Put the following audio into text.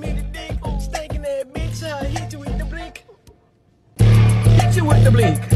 give me the dick. Steak that bitch, I hit you with the blink. Hit you with the blink.